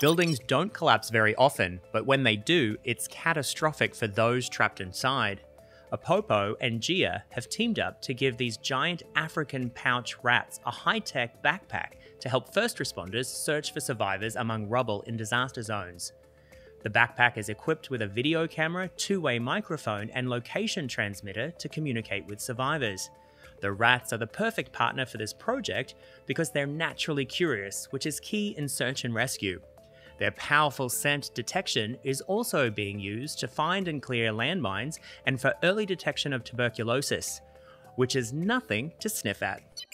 Buildings don't collapse very often, but when they do, it's catastrophic for those trapped inside. Apopo and GEA have teamed up to give these giant African pouch rats a high tech backpack to help first responders search for survivors among rubble in disaster zones. The backpack is equipped with a video camera, two way microphone, and location transmitter to communicate with survivors. The rats are the perfect partner for this project because they're naturally curious, which is key in search and rescue. Their powerful scent detection is also being used to find and clear landmines and for early detection of tuberculosis, which is nothing to sniff at.